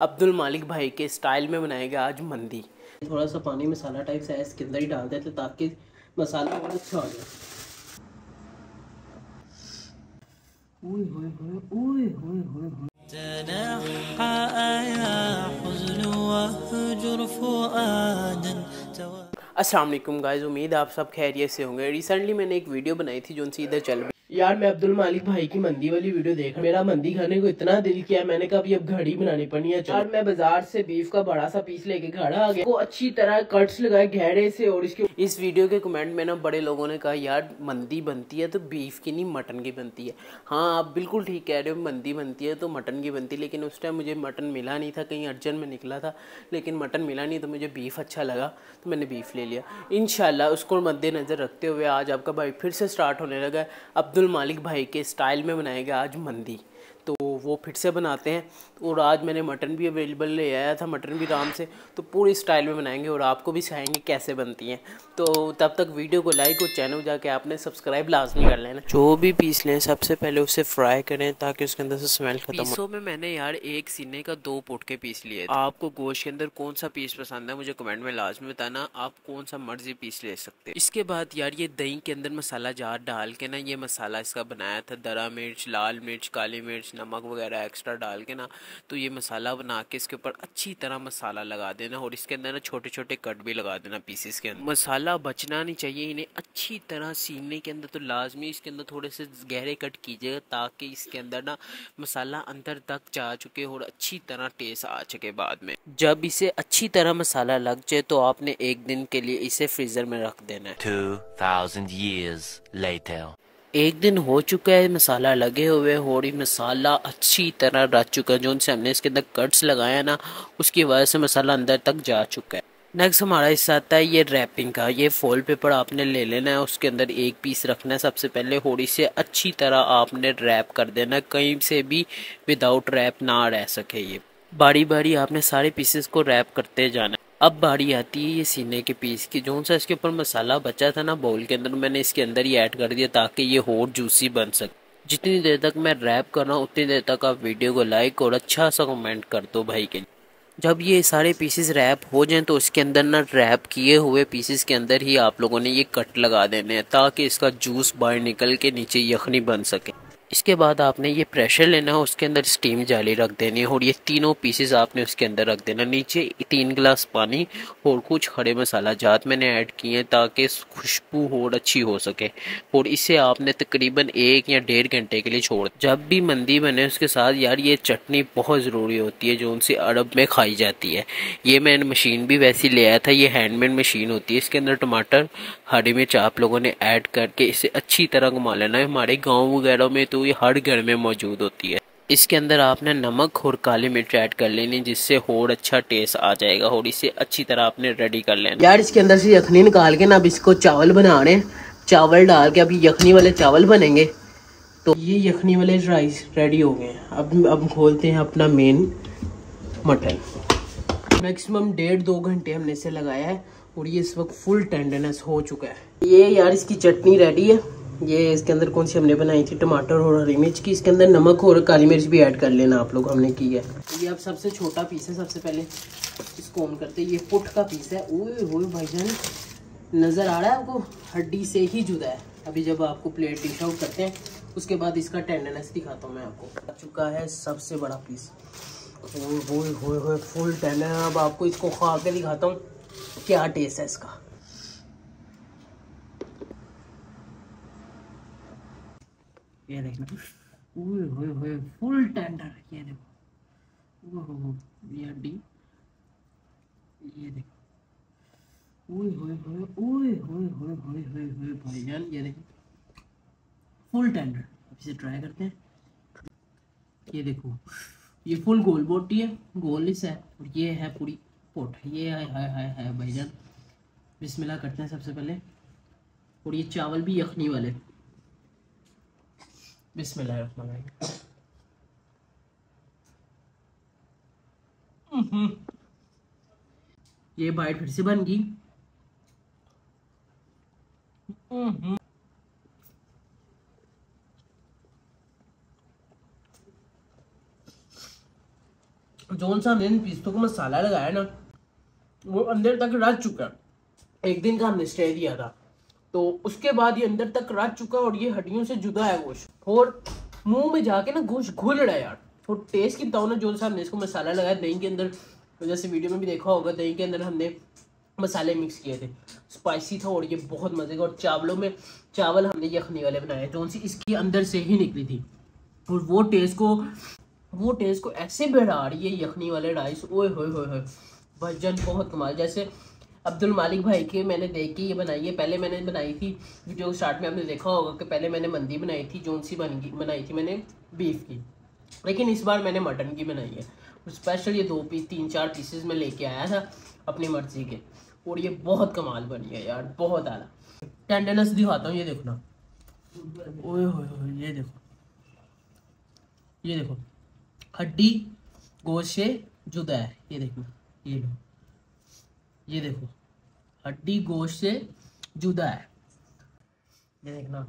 अब्दुल मालिक भाई के स्टाइल में बनाएगा आज मंदी। थोड़ा सा पानी मसाला टाइप से इसके अंदर ही डाल देते ताकि मसाला बहुत अच्छा हो जाए। असलम गाइज़ उम्मीद आप सब खैरियत से होंगे। रिसेंटली मैंने एक वीडियो बनाई थी जो उनसे इधर चल यार, मैं अब्दुल मालिक भाई की मंदी वाली वीडियो देख मेरा मंदी खाने को इतना दिल किया मैंने कहा अब घड़ी बनानी पड़ी है। यार मैं बाज़ार से बीफ का बड़ा सा पीस लेके घर आ गया। वो अच्छी तरह कट्स लगाए घेरे से और इसके इस वीडियो के कमेंट में ना बड़े लोगों ने कहा, यार, मंदी बनती है तो बीफ की नहीं, मटन की बनती है। हाँ आप बिल्कुल ठीक कह रहे हो, मंदी बनती है तो मटन की बनती है, लेकिन उस टाइम मुझे मटन मिला नहीं था, कहीं अर्जन में निकला था, लेकिन मटन मिला नहीं तो मुझे बीफ अच्छा लगा तो मैंने बीफ ले लिया। इन उसको मद्देनज़र रखते हुए आज आपका भाई फिर से स्टार्ट होने लगा है। अब्दुल मालिक भाई के स्टाइल में बनाएगा आज मंदी। वो फिर से बनाते हैं। और आज मैंने मटन भी अवेलेबल ले आया था मटन भी आराम से। तो पूरी स्टाइल में बनाएँगे और आपको भी सिखाएँगे कैसे बनती हैं। तो तब तक वीडियो को लाइक और चैनल जाके आपने सब्सक्राइब लाजमी कर लेना। जो भी पीस लें सबसे पहले उसे फ्राई करें ताकि उसके अंदर से स्मेल खत्म पीसों में मैंने यार एक सीने का दो पुट के पीस लिए आपको गोश्त के अंदर कौन सा पीस पसंद है मुझे कमेंट में लाजमी बताना आप कौन सा मर्ज़ी पीस ले सकते हैं। इसके बाद यार ये दही के अंदर मसाला जार डाल के ना ये मसाला इसका बनाया था दरा मिर्च लाल मिर्च काली मिर्च नमक वगैरह एक्स्ट्रा डाल के ना तो ये मसाला बना के इसके ऊपर अच्छी तरह मसाला लगा देना और इसके अंदर ना छोटे छोटे कट भी लगा देना पीसेस के अंदर। मसाला बचना नहीं चाहिए इन्हें अच्छी तरह सीने के अंदर तो लाजमी इसके अंदर थोड़े से गहरे कट कीजिएगा ताकि इसके अंदर ना मसाला अंदर तक जा चुके और अच्छी तरह टेस्ट आ चुके बाद में। जब इसे अच्छी तरह मसाला लग जाए तो आपने एक दिन के लिए इसे फ्रीजर में रख देना है। 2000 years later एक दिन हो चुका है, मसाला लगे हुए होड़ी मसाला अच्छी तरह रच चुका है। जो उनसे हमने इसके अंदर कट्स लगाया ना, उसकी वजह से मसाला अंदर तक जा चुका है। नेक्स्ट हमारा हिस्सा आता है ये रैपिंग का। ये फोल पेपर आपने ले लेना है, उसके अंदर एक पीस रखना है। सबसे पहले होड़ी से अच्छी तरह आपने रैप कर देना कहीं से भी विदाउट रैप ना रह सके ये। बारी बारी आपने सारे पीसेस को रैप करते जाना अब बारी आती है ये सीने के पीस की। जो सा इसके ऊपर मसाला बचा था ना बाउल के अंदर, मैंने इसके अंदर ही ऐड कर दिया ताकि ये और जूसी बन सके। जितनी देर तक मैं रैप कर रहा हूँ, उतनी देर तक आप वीडियो को लाइक और अच्छा सा कमेंट कर दो भाई के लिए। जब ये सारे पीसेस रैप हो जाएँ तो इसके अंदर ना रैप किए हुए पीसेस के अंदर ही आप लोगों ने ये कट लगा देने हैं, ताकि इसका जूस बाहर निकल के नीचे यखनी बन सके। इसके बाद आपने ये प्रेशर लेना है उसके अंदर स्टीम जाली रख देनी है और ये तीनों पीसेस आपने उसके अंदर रख देना। नीचे तीन गिलास पानी और कुछ खड़े मसाला जात मैंने ऐड किए हैं ताकि खुशबू और अच्छी हो सके। और इसे आपने तकरीबन एक या डेढ़ घंटे के लिए छोड़ जब भी मंदी बने उसके साथ, यार ये चटनी बहुत ज़रूरी होती है जो उनसे अरब में खाई जाती है। ये मैंने मशीन भी वैसी ले आया था, ये हैंडमेड मशीन होती है। इसके अंदर टमाटर, हरी मिर्च आप लोगों ने ऐड करके इसे अच्छी तरह घुमा लेना है। हमारे गाँव वगैरह में तो तो ये हर घर में मौजूद होती है। इसके अंदर आपने नमक और काली मिर्च ऐड कर लेनी, जिससे और अच्छा टेस्ट आ जाएगा और इसे अच्छी तरह आपने रेडी कर लेना। यार, इसके अंदर से यखनी निकाल के ना अब इसको चावल बना रहे चावल डाल के अभी यखनी वाले चावल बनेंगे। तो ये यखनी वाले राइस रेडी हो गए अब अब खोलते हैं अपना मेन मटन मैक्सिमम डेढ़ दो घंटे हमने इसे लगाया है और ये इस वक्त फुल टेंडरनेस हो चुका है। ये यार, इसकी चटनी रेडी है। ये इसके अंदर कौन सी हमने बनाई थी? टमाटर और हरी मिर्च की। इसके अंदर नमक और काली मिर्च भी ऐड कर लेना आप लोग, हमने की है। ये अब सबसे छोटा पीस है, सबसे पहले इसको ऑन करते ये पुट का पीस है। ओए भाई भाईजान, नज़र आ रहा है आपको? हड्डी से ही जुदा है। अभी जब आपको प्लेट डिश आउट करते हैं, उसके बाद इसका टेंडरनेस दिखाता हूँ मैं आपको। आ चुका है सबसे बड़ा पीस फुल टेंडर अब आपको इसको खा के दिखाता हूँ क्या टेस्ट है इसका। ये देखना। ओए होए होए फुल टेंडर ये देखो। ओहो, ये हड्डी ये देखो। ओए होए होए, ओए होए होए होए होए होए भाईजान ये देखो। फुल टेंडर अब इसे ट्राई करते हैं। ये देखो। ये फुल गोल बोटी है गोलिस है, और ये है पूरी पोट। ये है हाय हाय हाय भाईजान बिस्मिल्लाह करते हैं सबसे पहले। और ये चावल भी यखनी वाले। ये बाइट फिर से बन गई। जोन सा हमने इन पीस्तों को मसाला लगाया ना, वो अंदर तक रच चुका। एक दिन का हमने स्टे दिया था। तो उसके बाद ये अंदर तक रच चुका और ये हड्डियों से जुदा है गोश्त और मुँह में जाके ना गोश्त घुल रहा है यार। और टेस्ट की बताओ ना, जो सा हमने इसको मसाला लगाया, दही के अंदर तो जैसे वीडियो में भी देखा होगा, दही के अंदर हमने मसाले मिक्स किए थे। स्पाइसी था और ये बहुत मज़े का, और चावलों में, चावल हमने यखनी वाले बनाए जो सी? इसके अंदर से ही निकली थी। और वो टेस्ट को, वो टेस्ट को ऐसे बढ़ा रही है यखनी वाले राइस ओए होए होए होए बहुत कमाल। जैसे अब्दुल मालिक भाई के मैंने देख के ये बनाई है। पहले मैंने बनाई थी वीडियो स्टार्ट में आपने देखा होगा कि पहले मैंने मंदी बनाई थी जोन सी बनाई थी मैंने बीफ की। लेकिन इस बार मैंने मटन की बनाई है। स्पेशल ये दो पीस, तीन चार पीसेस में लेके आया था अपनी मर्ज़ी के। और ये बहुत कमाल बनी है यार, बहुत आला टेंडरनेस दिखाता हूँ, ये देखना। ओए हो ये देखो। ये देखो। हड्डी, गोशे जुदा है, ये देखना। ये लो। ये देखो, हड्डी गोश्त से जुदा है। ये देखना,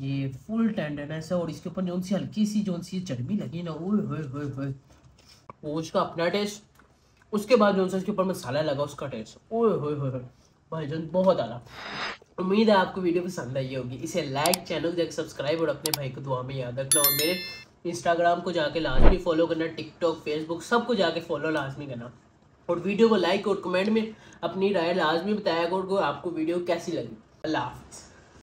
ये फुल टेंडरनेस है और इसके ऊपर जो सी हल्की सी, जो सी चर्बी लगी ना, ओए होए गोश्त का अपना टेस्ट उसके बाद जो इसके ऊपर मसाला लगा, उसका टेस्ट ओए होए भाई जान बहुत आला उम्मीद है आपको वीडियो पसंद आई होगी। इसे लाइक चैनल जाके सब्सक्राइब और अपने भाई को दुआ में याद रखना। और मेरे इंस्टाग्राम को जाके लाजमी फॉलो करना टिकटॉक फेसबुक सबको जाके फॉलो लाजमी करना। और वीडियो को लाइक और कमेंट में अपनी राय लाजमी बताया करो आपको वीडियो कैसी लगी। अल्लाह हाफ़